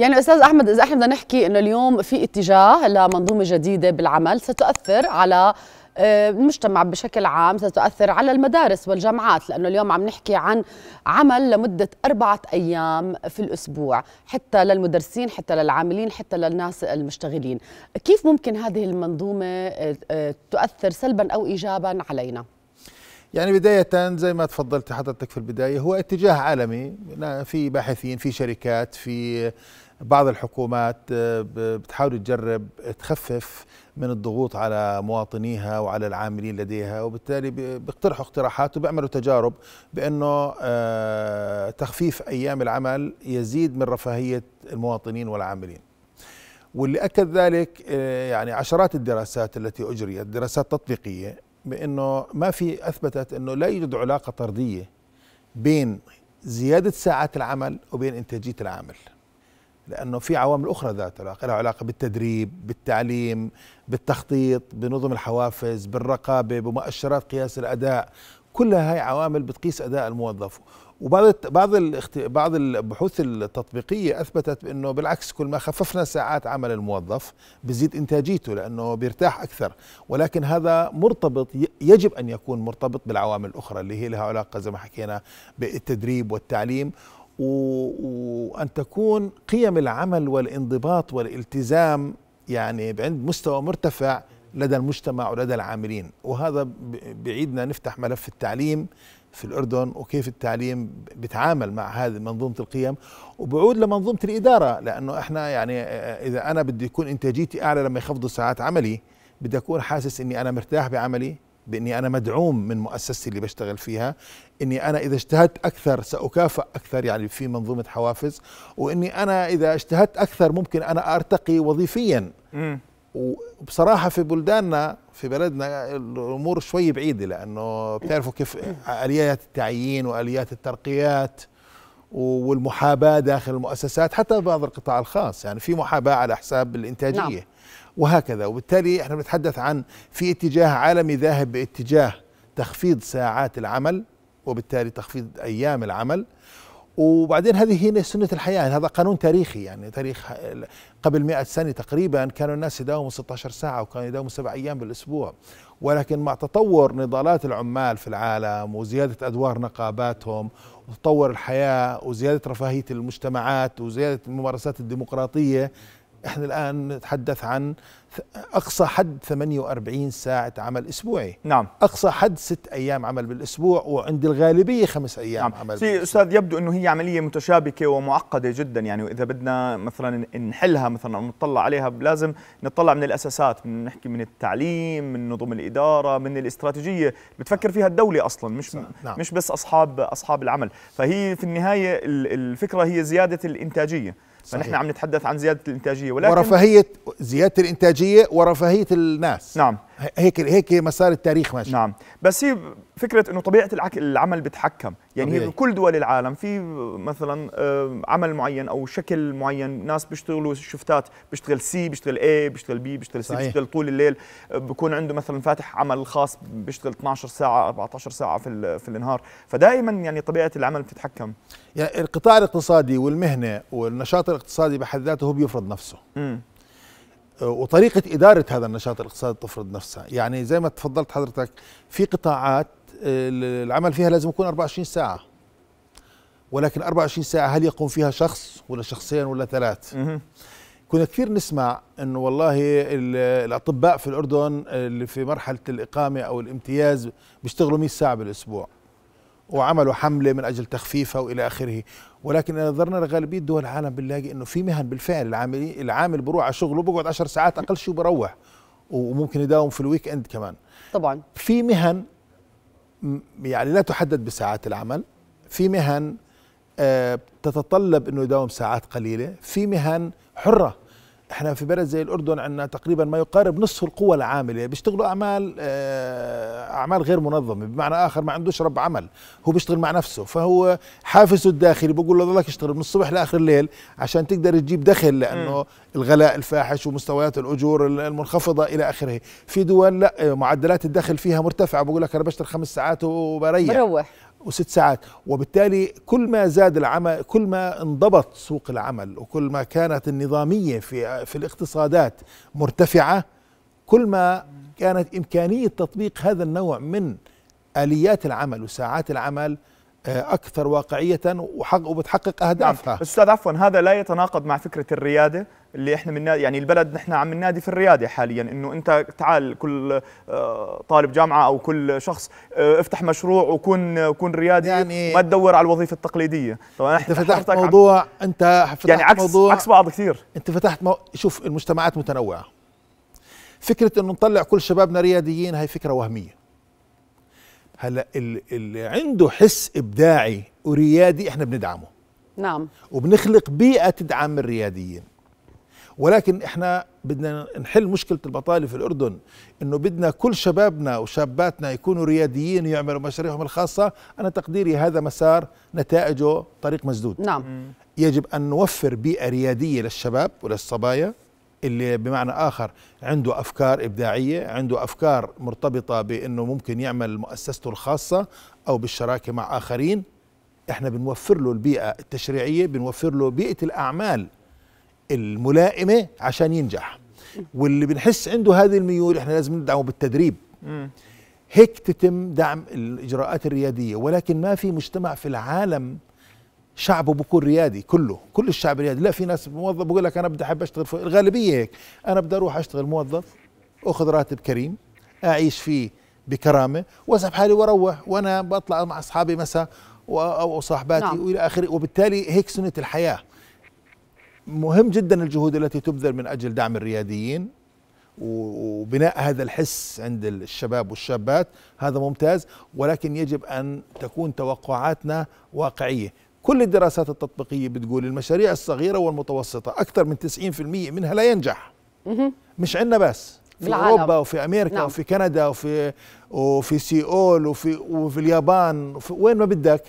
يعني أستاذ أحمد إذا إحنا بدنا نحكي إنه اليوم في اتجاه لمنظومة جديدة بالعمل ستؤثر على آه، المجتمع بشكل عام ستؤثر على المدارس والجامعات لأنه اليوم عم نحكي عن عمل لمدة أربعة أيام في الأسبوع حتى للمدرسين حتى للعاملين حتى للناس المشتغلين. كيف ممكن هذه المنظومة آه، آه، تؤثر سلبا أو ايجابا علينا؟ يعني بداية زي ما تفضلت حضرتك في البداية هو اتجاه عالمي في باحثين في شركات في بعض الحكومات آه، بتحاول تجرب تخفف من الضغوط على مواطنيها وعلى العاملين لديها وبالتالي بيقترحوا اقتراحات وبيعملوا تجارب بأنه آه، تخفيف أيام العمل يزيد من رفاهية المواطنين والعاملين. واللي أكد ذلك آه، يعني عشرات الدراسات التي أجريت دراسات تطبيقية بأنه ما في أثبتت أنه لا يوجد علاقة طردية بين زيادة ساعات العمل وبين إنتاجية العامل. لأنه في عوامل أخرى ذات علاقه لها علاقة بالتدريب بالتعليم بالتخطيط بنظم الحوافز بالرقابة بمؤشرات قياس الأداء كلها هاي عوامل بتقيس أداء الموظف وبعض بعض بعض البحوث التطبيقية أثبتت انه بالعكس كل ما خففنا ساعات عمل الموظف بزيد إنتاجيته لأنه بيرتاح أكثر. ولكن هذا مرتبط يجب أن يكون مرتبط بالعوامل الأخرى اللي هي لها علاقة زي ما حكينا بالتدريب والتعليم. وأن تكون قيم العمل والانضباط والالتزام يعني عند مستوى مرتفع لدى المجتمع ولدى العاملين. وهذا بعيدنا نفتح ملف التعليم في الأردن وكيف التعليم بيتعامل مع هذه منظومة القيم وبعود لمنظومة الإدارة لأنه إحنا يعني إذا أنا بدي يكون إنتاجيتي أعلى لما يخفضوا ساعات عملي بدي أكون حاسس إني أنا مرتاح بعملي بإني أنا مدعوم من مؤسستي اللي بشتغل فيها إني أنا إذا اجتهدت أكثر سأكافئ أكثر يعني في منظومة حوافز وإني أنا إذا اجتهدت أكثر ممكن أنا أرتقي وظيفيا. وبصراحة في بلداننا في بلدنا الأمور شوي بعيدة لأنه بتعرفوا كيف آليات التعيين وآليات الترقيات والمحاباة داخل المؤسسات حتى بعض القطاع الخاص. يعني في محاباة على حساب الإنتاجية نعم. وهكذا. وبالتالي إحنا بنتحدث عن في اتجاه عالمي ذاهب باتجاه تخفيض ساعات العمل وبالتالي تخفيض أيام العمل. وبعدين هذه هي سنة الحياة هذا قانون تاريخي يعني تاريخ قبل مئة سنة تقريبا كانوا الناس يداوموا 16 ساعة وكانوا يداوموا سبع أيام بالأسبوع. ولكن مع تطور نضالات العمال في العالم وزيادة أدوار نقاباتهم وتطور الحياة وزيادة رفاهية المجتمعات وزيادة الممارسات الديمقراطية إحنا الآن نتحدث عن أقصى حد 48 ساعة عمل أسبوعي. نعم. أقصى حد ست أيام عمل بالأسبوع وعند الغالبية خمس أيام نعم. عمل سي أستاذ يبدو إنه هي عملية متشابكة ومعقدة جدا. يعني واذا بدنا مثلا نحلها مثلا أو نطلع عليها لازم نطلع من الأساسات. من نحكي من التعليم من نظم الإدارة من الاستراتيجية. بتفكر فيها الدولة أصلا مش نعم. مش بس أصحاب أصحاب العمل. فهي في النهاية الفكرة هي زيادة الإنتاجية. فنحن عم نتحدث عن زيادة الإنتاجية ولكن ورفاهيه زيادة الإنتاجية ورفاهية الناس. نعم. هيك هيك مسار التاريخ ماشي. نعم. بس هي فكرة إنه طبيعة العمل بتحكم. يعني طبيعي. هي بكل دول العالم في مثلا آه، عمل معين أو شكل معين. ناس بيشتغلوا شفتات بيشتغل سي بيشتغل اي بيشتغل بي بيشتغل سي بيشتغل طول الليل. بكون عنده مثلا فاتح عمل خاص بيشتغل 12 ساعة 14 ساعة في في النهار فدائما يعني طبيعة العمل بتتحكم. يعني القطاع الاقتصادي والمهنة والنشاط الاقتصادي بحد ذاته هو بيفرض نفسه. م. وطريقة إدارة هذا النشاط الاقتصادي تفرض نفسها. يعني زي ما تفضلت حضرتك في قطاعات آه، العمل فيها لازم يكون 24 ساعة. ولكن 24 ساعة هل يقوم فيها شخص ولا شخصين ولا ثلاث؟ كنا كثير نسمع إنه والله الأطباء في الأردن اللي في مرحلة الإقامة أو الامتياز بيشتغلوا 100 ساعة بالأسبوع. وعملوا حملة من أجل تخفيفها وإلى آخره. ولكن اذا نظرنا لغالبية دول العالم بنلاقي إنه في مهن بالفعل. العامل العامل بروح على شغله بقعد 10 ساعات أقل شيء وبروح. وممكن يداوم في الويك إند كمان. طبعا. في مهن يعني لا تحدد بساعات العمل. في مهن آه، تتطلب إنه يداوم ساعات قليلة. في مهن حرة. إحنا في بلد زي الأردن عندنا تقريبا ما يقارب نصف القوى العاملة. بيشتغلوا أعمال آه، أعمال غير منظمة. بمعنى آخر ما عندوش رب عمل. هو بيشتغل مع نفسه. فهو حافزه الداخلي. بقول له ضلك اشتغل من الصبح لآخر الليل عشان تقدر تجيب دخل لأنه م. الغلاء الفاحش ومستويات الأجور المنخفضة إلى آخره. في دول لا معدلات الدخل فيها مرتفعة. بقول لك أنا بشتغل خمس ساعات وبريح. بروح. وست ساعات. وبالتالي كل ما زاد العمل كل ما انضبط سوق العمل وكل ما كانت النظامية في في الاقتصادات مرتفعة كل ما كانت إمكانية تطبيق هذا النوع من آليات العمل وساعات العمل آه، أكثر واقعية وبتحقق أهدافها. نعم. أستاذ عفوا هذا لا يتناقض مع فكرة الريادة. اللي إحنا من يعني البلد نحن عم ننادي في الرياده حاليا إنه أنت تعال كل آه، طالب جامعة أو كل شخص آه، افتح مشروع وكون كون ريادي يعني ما تدور على الوظيفة التقليدية. طبعا أنت فتحت موضوع أنت فتحت يعني عكس موضوع عكس بعض كثير. أنت فتحت مو... شوف المجتمعات متنوعة. فكرة إنه نطلع كل شبابنا رياديين هي فكرة وهمية. هلأ اللي عنده حس إبداعي وريادي إحنا بندعمه. نعم. وبنخلق بيئة تدعم الرياديين ولكن إحنا بدنا نحل مشكلة البطالة في الأردن إنه بدنا كل شبابنا وشاباتنا يكونوا رياديين يعملوا مشاريعهم الخاصة. أنا تقديري هذا مسار نتائجه طريق مسدود. نعم. يجب أن نوفر بيئة ريادية للشباب وللصبايا اللي بمعنى آخر عنده أفكار إبداعية عنده أفكار مرتبطة بإنه ممكن يعمل مؤسسته الخاصة أو بالشراكة مع آخرين. إحنا بنوفر له البيئة التشريعية بنوفر له بيئة الأعمال الملائمة عشان ينجح. واللي بنحس عنده هذه الميول إحنا لازم ندعمه بالتدريب. هيك تتم دعم الإجراءات الريادية ولكن ما في مجتمع في العالم شعبه بكون ريادي كله كل الشعب ريادي. لا في ناس موظف بقول لك أنا بدي أحب أشتغل في الغالبية هيك. أنا بدي أروح أشتغل موظف أخذ راتب كريم أعيش فيه بكرامة وأسحب حالي وأروح وأنا بطلع مع أصحابي مساء أو صاحباتي نعم. وإلى آخره. وبالتالي هيك سنة الحياة. مهم جدا الجهود التي تبذل من أجل دعم الرياديين وبناء هذا الحس عند الشباب والشابات. هذا ممتاز ولكن يجب أن تكون توقعاتنا واقعية. كل الدراسات التطبيقية بتقول المشاريع الصغيرة والمتوسطة أكثر من 90% منها لا ينجح. مش عندنا بس في بالعالم. أوروبا وفي أمريكا نعم. وفي كندا وفي وفي سيول وفي وفي اليابان وفي وين ما بدك.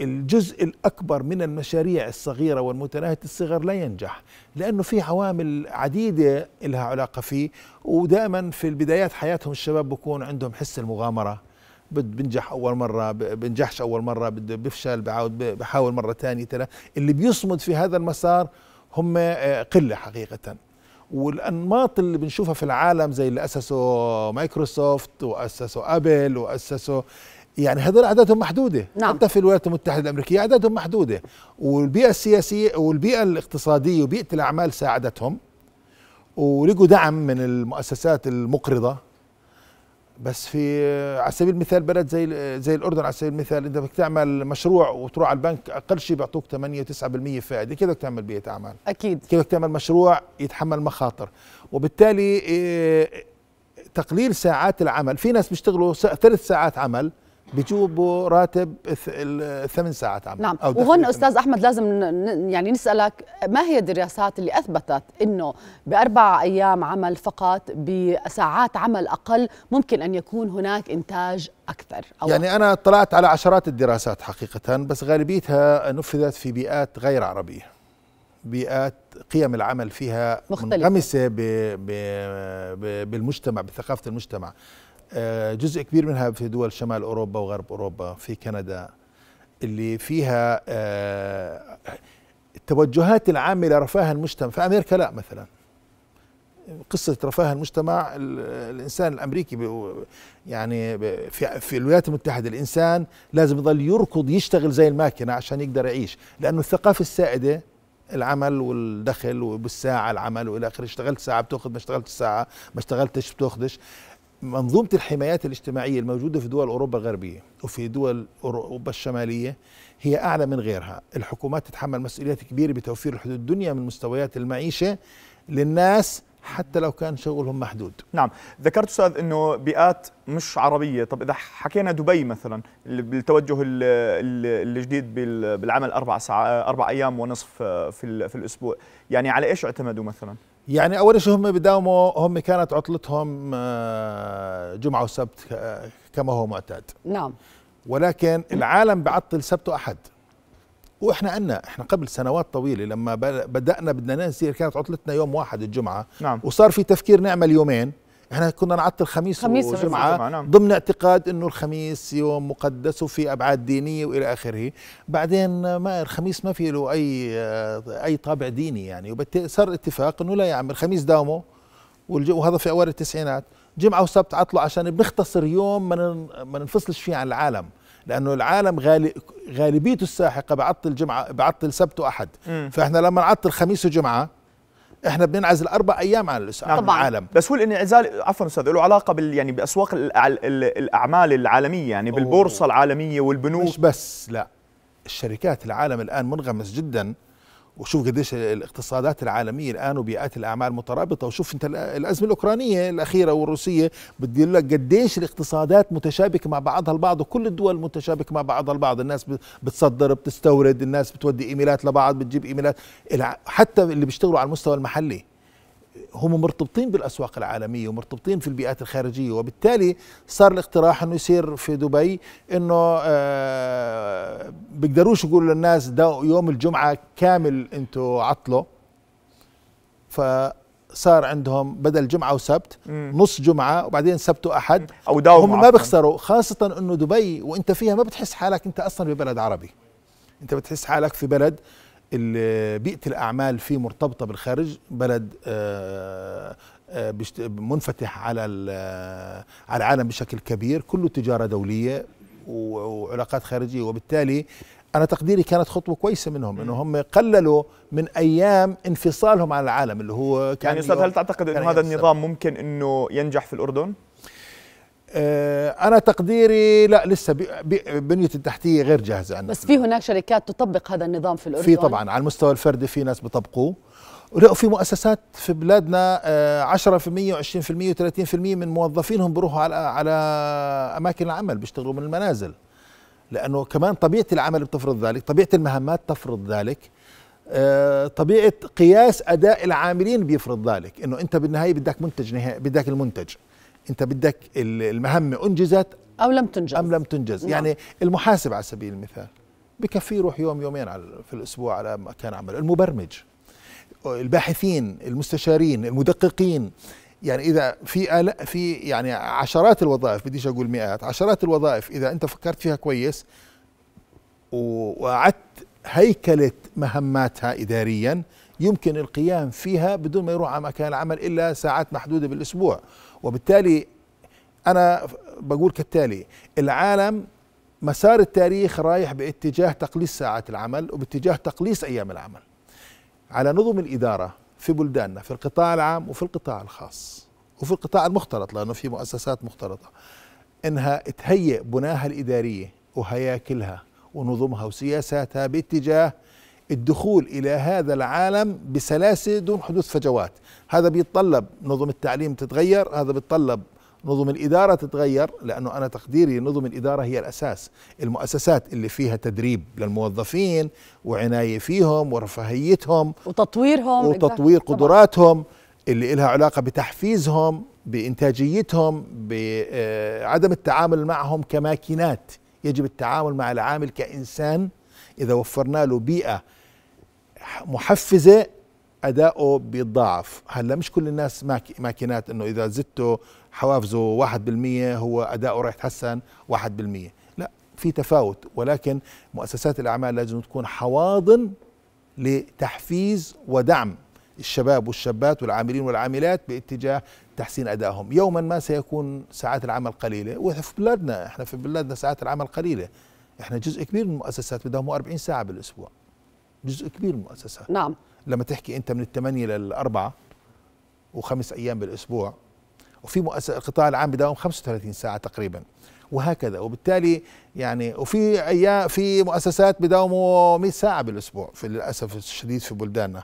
الجزء الأكبر من المشاريع الصغيرة والمتناهية الصغر لا ينجح لأنه في عوامل عديدة لها علاقة فيه ودائما في البدايات حياتهم الشباب بكون عندهم حس المغامرة. بنجح أول مرة بنجحش أول مرة بفشل بعاود بحاول مرة ثانية اللي بيصمد في هذا المسار هم آه، قلة حقيقة. والأنماط اللي بنشوفها في العالم زي اللي اسسوا مايكروسوفت واسسوا أبل واسسوا يعني هذول اعدادهم محدودة. نعم. حتى في الولايات المتحدة الأمريكية اعدادهم محدودة. والبيئة السياسية والبيئة الاقتصادية وبيئة الأعمال ساعدتهم ولقوا دعم من المؤسسات المقرضة. بس في على سبيل المثال بلد زي زي الأردن على سبيل المثال أنت بدك تعمل مشروع وتروح على البنك أقل شيء بيعطوك 8 9% فائدة. كيف بدك تعمل بيئة أعمال؟ أكيد. كيف بدك تعمل مشروع يتحمل مخاطر؟ وبالتالي إيه، تقليل ساعات العمل. في ناس بيشتغلوا ثلاث ساعات عمل بيجوا راتب ثمان ساعات عمل نعم. وهون أستاذ أحمد لازم يعني نسألك ما هي الدراسات اللي أثبتت إنه بأربع أيام عمل فقط بساعات عمل أقل ممكن أن يكون هناك إنتاج أكثر؟ أو يعني أنا اطلعت على عشرات الدراسات حقيقة بس غالبيتها نفذت في بيئات غير عربية. بيئات قيم العمل فيها مختلفة. منغمسة بالمجتمع بثقافة المجتمع. جزء كبير منها في دول شمال أوروبا وغرب أوروبا في كندا اللي فيها آه، التوجهات العامة لرفاه المجتمع في أمريكا لا مثلا. قصة رفاه المجتمع الإنسان الأمريكي يعني في في الولايات المتحدة الإنسان لازم يضل يركض يشتغل زي الماكينة عشان يقدر يعيش. لأنه الثقافة السائدة العمل والدخل وبالساعة العمل وإلى آخره اشتغلت ساعة بتأخذ ما اشتغلت ساعة ما اشتغلتش بتأخذش. منظومة الحمايات الاجتماعية الموجودة في دول أوروبا الغربية وفي دول أوروبا الشمالية هي أعلى من غيرها. الحكومات تتحمل مسؤوليات كبيرة بتوفير الحدود الدنيا من مستويات المعيشة للناس حتى لو كان شغلهم محدود. نعم. ذكرت أستاذ أنه بيئات مش عربية. طب إذا حكينا دبي مثلا بالتوجه الجديد بالعمل أربع, ساعات أربع أيام ونصف في, الأسبوع. يعني على إيش اعتمدوا مثلا؟ يعني أول شيء هم بداوموا هم كانت عطلتهم آه، جمعة وسبت كما هو معتاد. نعم. ولكن العالم بعطل سبت وأحد. وإحنا عندنا إحنا قبل سنوات طويلة لما بدأنا بدنا ننزل كانت عطلتنا يوم واحد الجمعة. نعم. وصار في تفكير نعمل يومين. إحنا كنا نعطل خميس, خميس وجمعه وجمعة، نعم. ضمن اعتقاد إنه الخميس يوم مقدس وفي أبعاد دينية وإلى آخره. بعدين ما الخميس ما في له أي أي طابع ديني يعني. وبالتالي صار اتفاق إنه لا يا عم الخميس داومه والج- وهذا في أوائل التسعينات. جمعة وسبت عطلوا عشان بنختصر يوم ما نن- ما ننفصلش فيه عن العالم. لأنه العالم غالي غالبيته الساحقة بعطل جمعه بعطل سبت وأحد. فإحنا لما نعطل خميس وجمعة إحنا بننعزل أربع أيام عن طبعاً. العالم. بس هو الانعزال عفوا أستاذ له علاقة بال يعني بأسواق الأعمال العالمية يعني بالبورصة العالمية والبنوك. مش بس لا. الشركات العالم الآن منغمس جدا وشوف قديش الاقتصادات العالمية الآن وبيئات الأعمال مترابطة. وشوف أنت ال- الأزمة الأوكرانية الأخيرة والروسية بدي لك قديش الاقتصادات متشابكة مع بعضها البعض وكل الدول متشابكة مع بعضها البعض. الناس بتصدر بتستورد الناس بتودي إيميلات لبعض بتجيب إيميلات. الع- حتى اللي بيشتغلوا على المستوى المحلي هم مرتبطين بالأسواق العالمية ومرتبطين في البيئات الخارجية وبالتالي صار الاقتراح إنه يصير في دبي إنه آه بيقدروش يقولوا للناس ده يوم الجمعة كامل أنتوا عطلوا. فصار عندهم بدل جمعة وسبت مم. نص جمعة وبعدين سبت وأحد. أو داوم هم ما بيخسروا خاصة إنه دبي وإنت فيها ما بتحس حالك أنت أصلا ببلد عربي. أنت بتحس حالك في بلد بيئة الأعمال فيه مرتبطة بالخارج بلد آه، آه، منفتح على ال- على العالم بشكل كبير كله تجارة دولية و- وعلاقات خارجية وبالتالي أنا تقديري كانت خطوة كويسة منهم إنه هم قللوا من أيام انفصالهم عن العالم اللي هو كان يعني أستاذ هل تعتقد إنه هذا. النظام ممكن إنه ينجح في الأردن؟ آه، أنا تقديري لا لسه بنيته التحتية غير جاهزة عندنا. بس في هناك شركات تطبق هذا النظام في الأردن؟ في طبعا على المستوى الفردي في ناس بيطبقوه. ولا في مؤسسات في بلادنا آه، 10% و20% و30% من موظفينهم بيروحوا على على أماكن العمل بيشتغلوا من المنازل. لأنه كمان طبيعة العمل بتفرض ذلك طبيعة المهمات تفرض ذلك آه، طبيعة قياس أداء العاملين بيفرض ذلك. إنه أنت بالنهاية بدك منتج نهائي بدك المنتج. انت بدك ال- المهمة انجزت أو لم تنجز. أم لم تنجز. نعم. يعني المحاسب على سبيل المثال بكفيه يروح يوم يومين على في الأسبوع على مكان عمل المبرمج الباحثين المستشارين المدققين. يعني إذا في في يعني عشرات الوظائف بديش أقول مئات عشرات الوظائف إذا أنت فكرت فيها كويس وأعدت هيكلة مهماتها إداريا يمكن القيام فيها بدون ما يروح على مكان العمل إلا ساعات محدودة بالأسبوع. وبالتالي أنا بقول كالتالي العالم مسار التاريخ رايح باتجاه تقليص ساعات العمل وباتجاه تقليص أيام العمل. على نظم الإدارة في بلداننا في القطاع العام وفي القطاع الخاص وفي القطاع المختلط لأنه في مؤسسات مختلطة إنها تهيئ بناها الإدارية وهياكلها ونظمها وسياساتها باتجاه الدخول إلى هذا العالم بسلاسه دون حدوث فجوات، هذا بيتطلب نظم التعليم تتغير، هذا بيتطلب نظم الإدارة تتغير لأنه أنا تقديري نظم الإدارة هي الأساس، المؤسسات اللي فيها تدريب للموظفين وعناية فيهم ورفاهيتهم وتطويرهم. وتطوير. قدراتهم اللي لها علاقة بتحفيزهم بإنتاجيتهم بعدم التعامل معهم كماكينات يجب التعامل مع العامل كإنسان إذا وفرنا له بيئة محفزة أداؤه بيتضاعف. هلأ مش كل الناس ماك- ماكينات إنه إذا زدته حوافزه واحد بالمية هو أداؤه راح يتحسن واحد بالمية. لأ في تفاوت. ولكن مؤسسات الأعمال لازم تكون حواضن لتحفيز ودعم الشباب والشابات والعاملين والعاملات باتجاه تحسين أدائهم، يوما ما سيكون ساعات العمل قليلة، وإحنا في بلادنا إحنا في بلادنا ساعات العمل قليلة، إحنا جزء كبير من المؤسسات بدهم 40 ساعة بالأسبوع. جزء كبير من المؤسسات، نعم. لما تحكي أنت من الثمانية للاربعه وخمس أيام بالأسبوع وفي مؤسسة القطاع العام بداوم 35 ساعة تقريبا وهكذا. وبالتالي يعني وفي أيام في مؤسسات بداوموا 100 ساعة بالأسبوع في للأسف الشديد في بلداننا.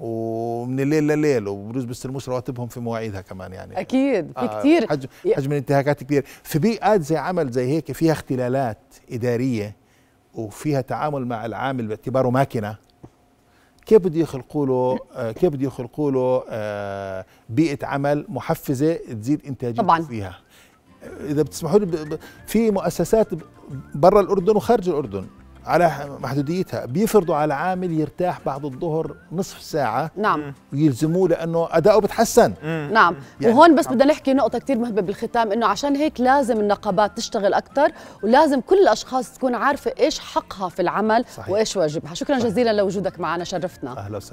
ومن الليل لليل وبروز بيستلموش رواتبهم في مواعيدها كمان يعني. أكيد في آه، كثير حجم حجم الانتهاكات كبير. في بيئات زي عمل زي هيك فيها اختلالات إدارية وفيها تعامل مع العامل باعتباره ماكينة. كيف بده يخلقوا له آه، كيف بده يخلقوا له آه، بيئة عمل محفزة تزيد انتاجيته طبعاً. فيها؟ إذا بتسمحوا لي في مؤسسات برا الأردن وخارج الأردن. على محدوديتها. بيفرضوا على عامل يرتاح بعد الظهر نصف ساعة. نعم. ويلزموه لأنه أداؤه بتحسن. نعم. يعني- وهون بس بدنا نحكي نقطة كتير مهمة بالختام إنه عشان هيك لازم النقابات تشتغل أكثر ولازم كل الأشخاص تكون عارفة إيش حقها في العمل صحيح. وإيش واجبها. شكرا جزيلا لوجودك معنا شرفتنا. أهلا وسهلا.